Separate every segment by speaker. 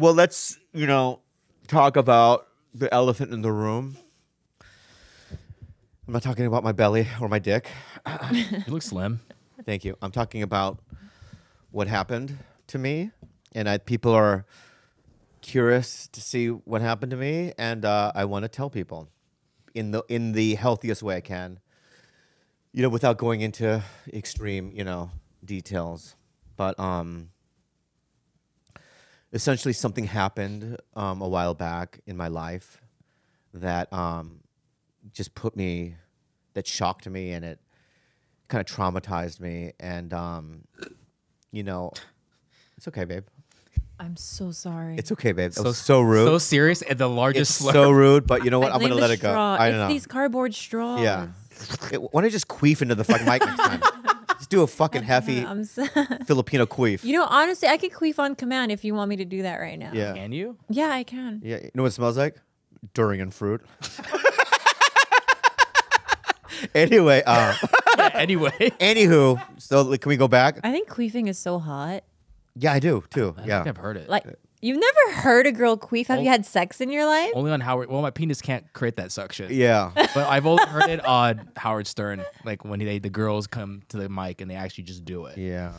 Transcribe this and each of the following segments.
Speaker 1: Well, let's you know talk about the elephant in the room. I'm not talking about my belly or my dick.
Speaker 2: You look slim.
Speaker 1: Thank you. I'm talking about what happened to me, and I, people are curious to see what happened to me, and uh, I want to tell people in the in the healthiest way I can. You know, without going into extreme, you know, details, but um, essentially something happened um, a while back in my life that um, just put me, that shocked me, and it kind of traumatized me, and um, you know, it's okay, babe.
Speaker 3: I'm so sorry.
Speaker 1: It's okay, babe. That was so rude.
Speaker 2: So serious and the
Speaker 1: it's
Speaker 2: largest slur.
Speaker 1: so rude, but you know what?
Speaker 3: I
Speaker 1: I'm gonna let
Speaker 3: the
Speaker 1: it go.
Speaker 3: straw.
Speaker 1: I
Speaker 3: it's
Speaker 1: don't know.
Speaker 3: these cardboard straws.
Speaker 1: Yeah. It, why don't you just queef into the fucking mic next time? Just do a fucking hefty Filipino queef.
Speaker 3: you know, honestly, I could queef on command if you want me to do that right now.
Speaker 1: yeah.
Speaker 2: Can you?
Speaker 3: Yeah, I can.
Speaker 1: Yeah. You know what it smells like? Durian fruit. anyway, uh,
Speaker 2: Yeah, anyway.
Speaker 1: anywho, so like, can we go back?
Speaker 3: I think queefing is so hot.
Speaker 1: Yeah, I do too.
Speaker 2: I
Speaker 1: Yeah.
Speaker 2: think I've heard it.
Speaker 3: Like, you've never heard a girl queef. Have
Speaker 2: Oh.
Speaker 3: you had sex in your life?
Speaker 2: only on Howard. Well, my penis can't create that suction.
Speaker 1: Yeah.
Speaker 2: But I've only heard it on Howard Stern, like when they the girls come to the mic and they actually just do it.
Speaker 1: Yeah.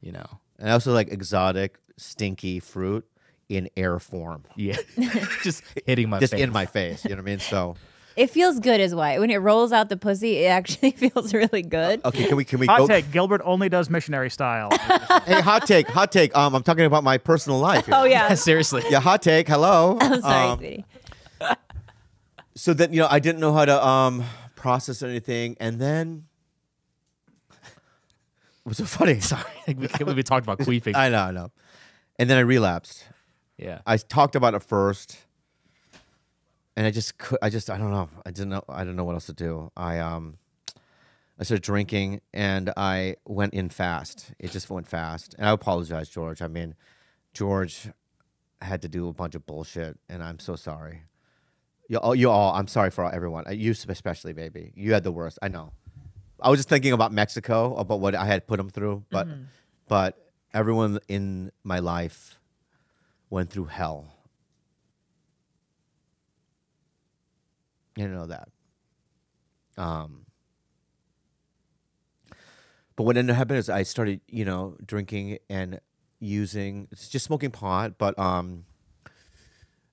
Speaker 2: You know.
Speaker 1: And I also like exotic, stinky fruit in air form.
Speaker 2: Yeah. just hitting my
Speaker 1: Just
Speaker 2: face.
Speaker 1: in my face. You know what I mean? So
Speaker 3: It feels good, is why. When it rolls out the pussy, it actually feels really good.
Speaker 1: okay, can we can we
Speaker 4: Hot
Speaker 1: go
Speaker 4: take: Gilbert only does missionary style.
Speaker 1: Hey, hot take, hot take. Um, I'm talking about my personal life. here.
Speaker 3: Oh, yeah.
Speaker 2: Seriously.
Speaker 1: Yeah, hot take. Hello.
Speaker 3: I'm sorry,
Speaker 1: Um,
Speaker 3: sweetie.
Speaker 1: so then you know I didn't know how to um process anything, and then it was so funny?
Speaker 2: Sorry. We, can't we talked about queefing.
Speaker 1: I know, I know. And then I relapsed.
Speaker 2: yeah.
Speaker 1: I talked about it first, and I just could. I just I don't know. I didn't know. I don't know what else to do. I um, I started drinking, and I went in fast. It just went fast, and I apologize, George. I mean, George had to do a bunch of bullshit, and I'm so sorry. You all, you all, I'm sorry for everyone. Uh, You especially, baby. You had the worst. I know. I was just thinking about Mexico, about what I had put him through, but but everyone in my life went through hell. Didn't know that. Um, but what ended up happening is I started, you know, drinking and using, it's just smoking pot, but um,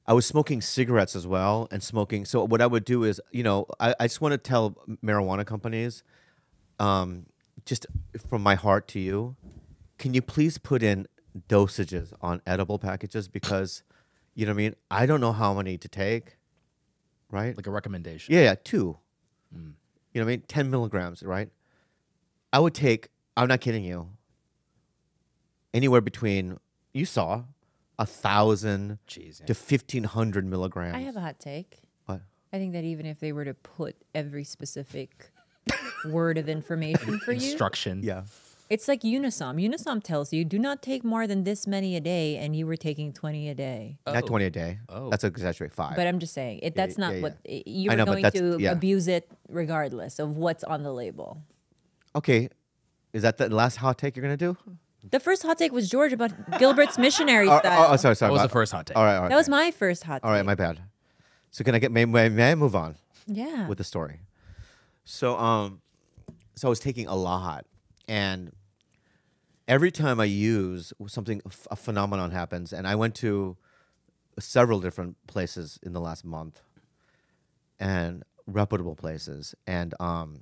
Speaker 1: I was smoking cigarettes as well and smoking. So what I would do is, you know, I, I just want to tell marijuana companies, um, just from my heart to you, can you please put in dosages on edible packages because, you know what I mean? I don't know how many to take, right?
Speaker 2: Like a recommendation.
Speaker 1: Yeah, yeah, two. Mm. You know what I mean? 10 milligrams, right? I would take, I'm not kidding you, anywhere between, you saw, a thousand
Speaker 2: Jeez. yeah.
Speaker 1: to 1500 milligrams.
Speaker 3: I have a hot take.
Speaker 1: What?
Speaker 3: I think that even if they were to put every specific word of information for you,
Speaker 2: Instruction.
Speaker 1: Yeah.
Speaker 3: It's like Unisom. Unisom tells you do not take more than this many a day, and you were taking 20 a day.
Speaker 1: Not
Speaker 2: Oh.
Speaker 1: 20 a day.
Speaker 2: Oh.
Speaker 1: That's exaggerate five.
Speaker 3: But I'm just saying, it, that's
Speaker 1: yeah,
Speaker 3: not
Speaker 1: yeah.
Speaker 3: what i- you
Speaker 1: I
Speaker 3: were
Speaker 1: know,
Speaker 3: going to
Speaker 1: yeah.
Speaker 3: abuse it regardless of what's on the label.
Speaker 1: okay. Is that the last hot take you're going to do?
Speaker 3: The first hot take was George about Gilbert's missionary
Speaker 1: Oh,
Speaker 3: style.
Speaker 1: oh, oh, sorry, sorry.
Speaker 2: That was the first hot take.
Speaker 1: All right, all right.
Speaker 3: That was my first hot take.
Speaker 1: All right, my bad. So can I get may, may, may I move on
Speaker 3: yeah.
Speaker 1: with the story? So um, so I was taking a lot, and every time I use something, a phenomenon happens, and I went to several different places in the last month, and reputable places, and um,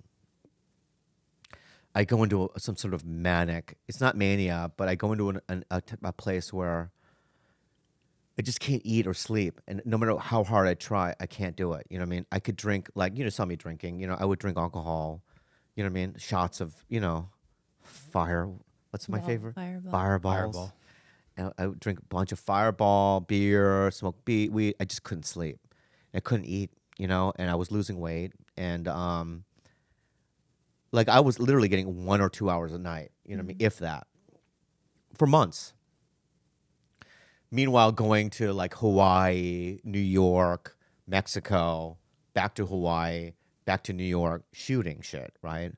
Speaker 1: I go into a, some sort of manic. It's not mania, but I go into an, an, a, a place where I just can't eat or sleep, and no matter how hard I try, I can't do it. You know what I mean? I could drink like you know, saw me drinking. You know, I would drink alcohol. You know what I mean? Shots of you know, fire. What's my
Speaker 3: Ball,
Speaker 1: favorite?
Speaker 3: Fireball.
Speaker 1: Fireballs.
Speaker 2: Fireball.
Speaker 1: And I would drink a bunch of Fireball, beer, smoke beat, weed. I just couldn't sleep. I couldn't eat. You know, and I was losing weight, and um, like I was literally getting one or two hours a night. You know what I mean? If that, for months. Meanwhile, going to like Hawaii, New York, Mexico, back to Hawaii, back to New York, shooting shit, right?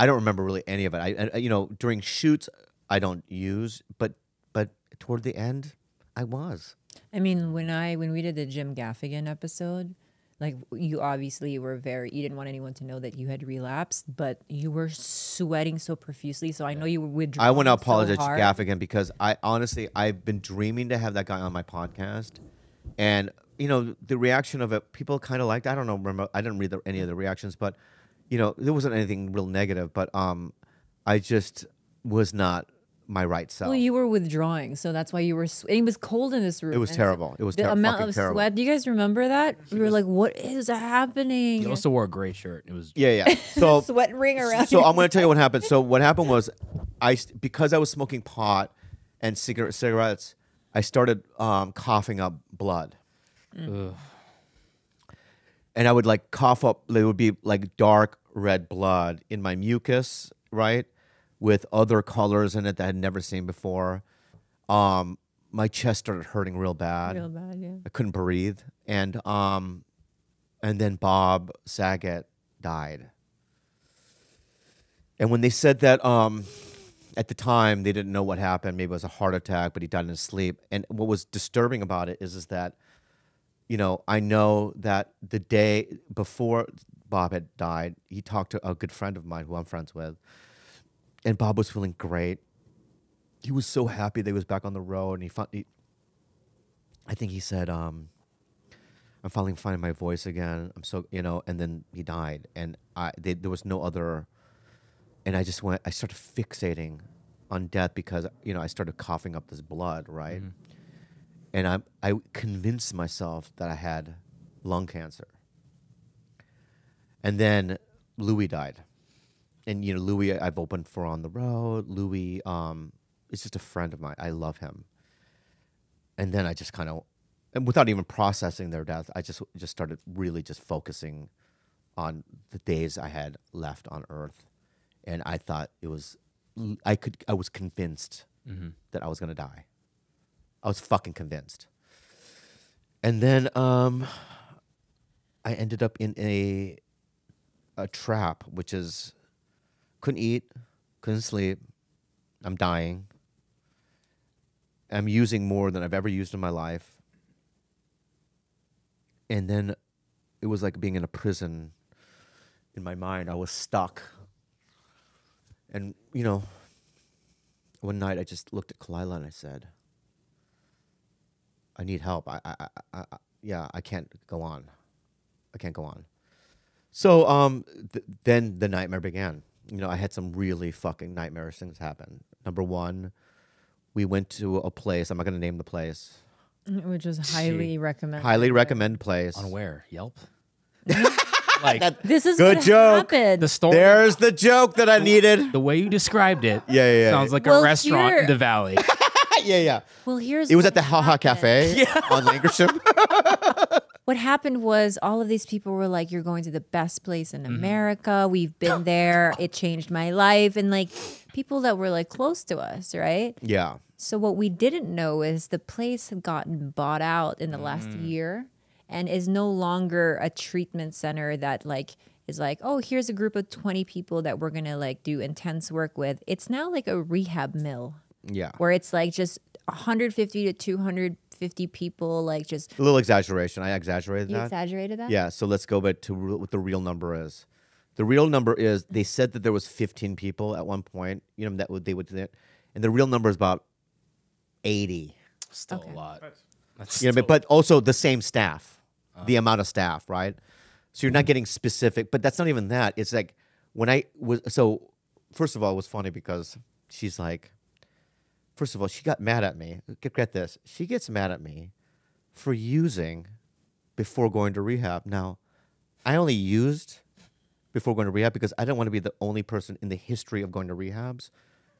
Speaker 1: I don't remember really any of it. I, I you know, during shoots, I don't use, but but toward the end, I was.
Speaker 3: I mean, when I when we did the Jim Gaffigan episode, like you obviously were very you didn't want anyone to know that you had relapsed, but you were sweating so profusely. So I know you were withdrawing.
Speaker 1: I want to
Speaker 3: so
Speaker 1: apologize to. Gaffigan because I honestly I've been dreaming to have that guy on my podcast, and you know the reaction of it, people kind of liked. I don't know. Remember, I didn't read the, any of the reactions, but you know there wasn't anything real negative. But um, I just was not my right self.
Speaker 3: Well, you were withdrawing, so that's why you were. Sw- it was cold in this room.
Speaker 1: it was terrible. It was
Speaker 3: The amount of
Speaker 1: terrible.
Speaker 3: sweat. Do you guys remember that? We were like, "What is happening?"
Speaker 2: He also wore a gray shirt. It was
Speaker 1: Yeah, yeah. So
Speaker 3: sweat ring around.
Speaker 1: so I'm going to tell you what happened. So what happened was, I because I was smoking pot and cigarette cigarettes, I started um, coughing up blood,
Speaker 2: ugh.
Speaker 1: and I would like cough up. It would be like dark red blood in my mucus, right, with other colors in it that I had never seen before. Um, my chest started hurting real bad.
Speaker 3: real bad. Yeah.
Speaker 1: I couldn't breathe, and um, and then Bob Saget died. And when they said that, um, at the time they didn't know what happened. Maybe it was a heart attack, but he died in his sleep. And what was disturbing about it is, is that, you know, I know that the day before Bob had died, he talked to a good friend of mine who I'm friends with, and Bob was feeling great. He was so happy that he was back on the road, and he found. He, I think he said, um, "I'm finally finding my voice again." I'm so you know, and then he died, and I they, there was no other, and I just went. I started fixating on death because you know I started coughing up this blood, right? And I I convinced myself that I had lung cancer, and then Louis died, and you know Louis I've opened for on the road. Louis um, is just a friend of mine. I love him and then I just kind of, and without even processing their death, I just just started really just focusing on the days I had left on Earth, and I thought it was, I could, I was convinced that I was gonna die. I was fucking convinced. And then um, I ended up in a a trap, which is couldn't eat, couldn't sleep. I'm dying. I'm using more than I've ever used in my life. And then it was like being in a prison in my mind. I was stuck. And, you know, one night I just looked at Khalyla and I said, I need help. I, I, I, I yeah, I can't go on. I can't go on. So um, th- then the nightmare began. You know, I had some really fucking nightmarish things happen. Number one, we went to a place. I'm not going to name the place.
Speaker 3: which is highly recommended.
Speaker 1: Highly recommend place.
Speaker 2: on where Yelp. like that,
Speaker 3: This is
Speaker 1: Good
Speaker 3: what
Speaker 1: joke.
Speaker 3: happened.
Speaker 2: the story.
Speaker 1: There's the joke that I needed.
Speaker 2: the way you described it.
Speaker 1: Yeah, yeah, yeah.
Speaker 2: Sounds like
Speaker 3: Well,
Speaker 2: a restaurant
Speaker 3: here-
Speaker 2: in the valley.
Speaker 1: yeah, yeah.
Speaker 3: well, here's
Speaker 1: It was
Speaker 3: what
Speaker 1: at the Haha
Speaker 3: happened.
Speaker 1: Cafe on Lankershim.
Speaker 3: What happened was all of these people were like, "You're going to the best place
Speaker 1: Mm-hmm.
Speaker 3: in America. We've been there. It changed my life." And like people that were like close to us, right?
Speaker 1: yeah.
Speaker 3: So what we didn't know is the place had gotten bought out in the last
Speaker 1: Mm.
Speaker 3: year and is no longer a treatment center that like is like, oh, here's a group of 20 people that we're going to like do intense work with. It's now like a rehab mill
Speaker 1: Yeah.
Speaker 3: where it's like just 150 to 250 people like just
Speaker 1: A little exaggeration. I exaggerated
Speaker 3: you
Speaker 1: that.
Speaker 3: exaggerated that?
Speaker 1: Yeah, so let's go back to re- what the real number is. The real number is they said that there was 15 people at one point. You know that would they would do that, and the real number is about 80.
Speaker 2: Still
Speaker 3: Okay.
Speaker 2: a lot. That's
Speaker 1: You know, but, but also the same staff, uh-huh. the amount of staff, right? So you're not getting specific, but that's not even that. It's like when I was so. First of all, it was funny because she's like, first of all, she got mad at me. Get, get this, she gets mad at me for using before going to rehab. Now, I only used before going to rehab because I don't want to be the only person in the history of going to rehabs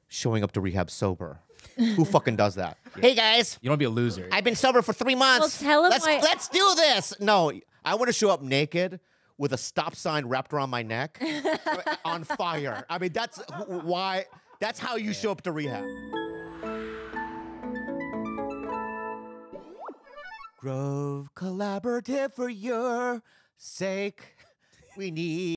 Speaker 1: showing up to rehab sober. Who fucking does that? Hey guys,
Speaker 2: you don't be a loser.
Speaker 1: I've been sober for three months.
Speaker 3: tell him
Speaker 1: let's,
Speaker 3: why-
Speaker 1: let's do this. No, I want to show up naked with a stop sign wrapped around my neck on fire. I mean, that's why, that's how you show up to rehab. Grove Collaborative for your sake. We need.